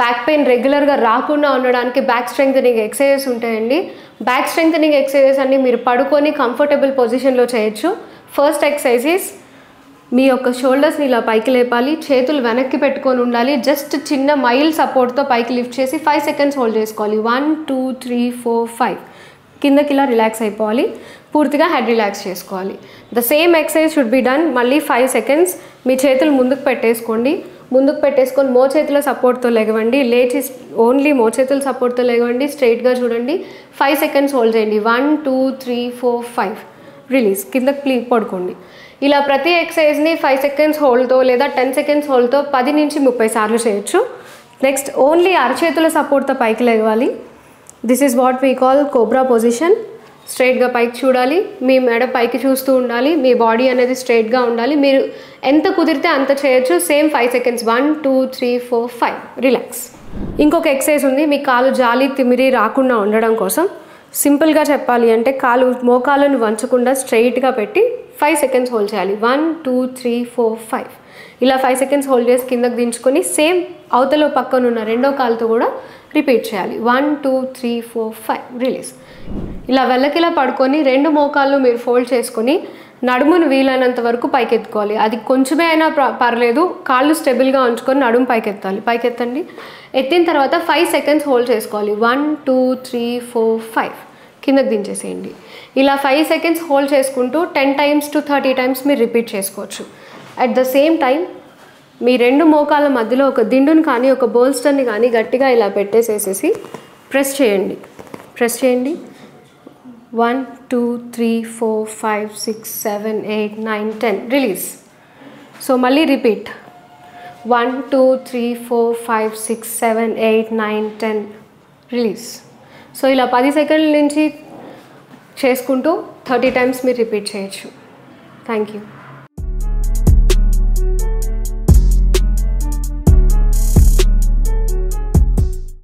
Back pain రెగ్యులర్గా రాకుండా ఉండడానికి బ్యాక్ స్ట్రెంగ్తనింగ్ ఎక్సర్సైజెస్ ఉంటాయండి. బ్యాక్ స్ట్రెంగ్తనింగ్ ఎక్సర్సైజెస్ అన్ని మీరు పడుకొని కంఫర్టబుల్ పొజిషన్లో చేయొచ్చు. ఫస్ట్ ఎక్సర్సైజెస్ మీ యొక్క షోల్డర్స్ని ఇలా పైకి లేపాలి. చేతులు వెనక్కి పెట్టుకొని ఉండాలి. జస్ట్ చిన్న మైల్ సపోర్ట్తో పైకి లిఫ్ట్ చేసి ఫైవ్ సెకండ్స్ హోల్డ్ చేసుకోవాలి. One two three four five కిందకి ఇలా రిలాక్స్ అయిపోవాలి. పూర్తిగా హెడ్ రిలాక్స్ చేసుకోవాలి. The same exercise should be done మళ్ళీ ఫైవ్ సెకండ్స్ మీ చేతులు ముందుకు పెట్టేసుకోండి. ముందుకు పెట్టేసుకొని మోచేతుల సపోర్ట్తో లెగవండి లేచి ఓన్లీ మోచేతుల సపోర్ట్తో లెగవండి స్ట్రైట్గా చూడండి. ఫైవ్ సెకండ్స్ హోల్డ్ చేయండి. One two three four five. Release. కిందకి ప్లీ పడుకోండి. ఇలా ప్రతి ఎక్సర్సైజ్ని ఫైవ్ సెకండ్స్ హోల్డ్తో లేదా టెన్ సెకండ్స్ హోల్డ్తో పది నుంచి ముప్పై సార్లు చేయొచ్చు. నెక్స్ట్ ఓన్లీ అరచేతుల సపోర్ట్తో పైకి లేవాలి. This is what we call cobra position. స్ట్రైట్గా పైకి చూడాలి మీ మెడ పైకి చూస్తూ ఉండాలి మీ బాడీ అనేది స్ట్రైట్గా ఉండాలి. మీరు ఎంత కుదిరితే అంత చేయొచ్చు. Same five seconds. One two three four five. Relax. ఇంకొక ఎక్సర్సైజ్ ఉంది. మీ కాలు జాలి తిమిరి రాకుండా ఉండడం కోసం. సింపుల్గా చెప్పాలి అంటే కాలు మోకాలను వంచకుండా స్ట్రైట్గా పెట్టి ఫైవ్ సెకండ్స్ హోల్డ్ చేయాలి. One two three four five ఇలా ఫైవ్ సెకండ్స్ హోల్డ్ చేసి కిందకు దించుకొని సేమ్ అవతల పక్కన ఉన్న రెండో కాలుతో కూడా రిపీట్ చేయాలి. One two three four five release ఇలా వెళ్ళకిలా పడుకొని రెండు మోకాళ్ళు మీరు ఫోల్డ్ చేసుకొని నడుమును వీలైనంత వరకు పైకెత్తుకోవాలి. అది కొంచెమే అయినా పర్లేదు. కాళ్ళు స్టెబుల్గా ఉంచుకొని నడుము పైకెత్తాలి. పైకెత్తండి. ఎత్తిన తర్వాత ఫైవ్ సెకండ్స్ హోల్డ్ చేసుకోవాలి. One two three four five కిందకి దించేసేయండి. ఇలా ఫైవ్ సెకండ్స్ హోల్డ్ చేసుకుంటూ ten times to thirty times మీరు రిపీట్ చేసుకోవచ్చు. అట్ ద సేమ్ టైం మీ రెండు మోకాల మధ్యలో ఒక దిండుని కానీ ఒక బోల్స్టర్ని కానీ గట్టిగా ఇలా పెట్టేసేసేసి ప్రెస్ చేయండి. ప్రెస్ చేయండి. One two three four five six seven eight nine ten release so మళ్ళీ repeat one two three four five six seven eight nine ten release so ఇలా పది సెకండ్ల నుంచి చేసుకుంటూ థర్టీ టైమ్స్ మీరు రిపీట్ చేయొచ్చు. Thank you.